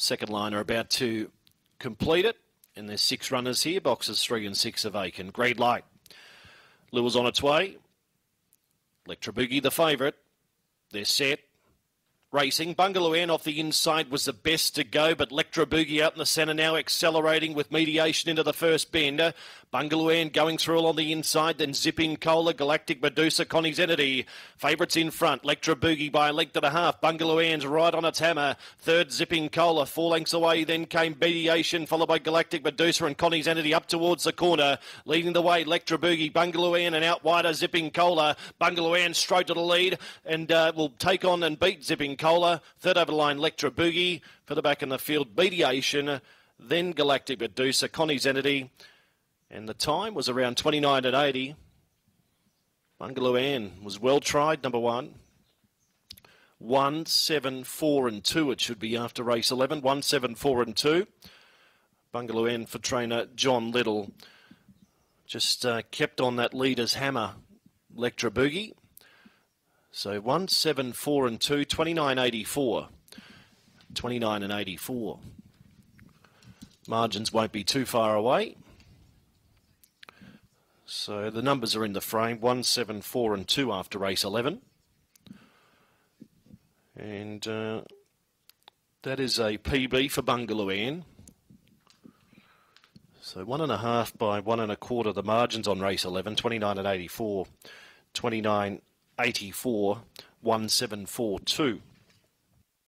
Second line are about to complete it. And there's six runners here. Boxes three and six are vacant. Grade light. Lewis on its way. Electra Boogie, the favourite. They're set racing. Bungalow Ann off the inside was the best to go, but Lectra Boogie out in the centre now accelerating with mediation into the first bend. Bungalow Ann going through along the inside, then Zipping Cola, Galactic Medusa, Connie's Entity. Favourites in front, Lectra Boogie by a length and a half. Bungalow Ann's right on its hammer. Third, Zipping Cola, four lengths away. Then came Mediation, followed by Galactic Medusa and Connie's Entity up towards the corner. Leading the way, Lectra Boogie, Bungalow Ann, and out wider, Zipping Cola. Bungalow Ann straight to the lead and uh, will take on and beat Zipping Cola. Third over the line, Lectra Boogie. For the back in the field, Mediation. Then Galactic Medusa, Connie's Entity. And the time was around 29 and 80. Bungalow Ann was well tried, number one. One, seven, four, and two. It should be after race 11. One, seven, four, and two. Bungalow Ann for trainer John Little. Just uh, kept on that leader's hammer, Lectra Boogie. So one, seven, four, and two. 29, 84. 29 and 84. Margins won't be too far away. So the numbers are in the frame 1, 7, 4, and 2 after race 11. And uh, that is a PB for Bungalow Ann. So one and a half by one and a quarter the margins on race 11, 29 and 84, 29, 84, 1742.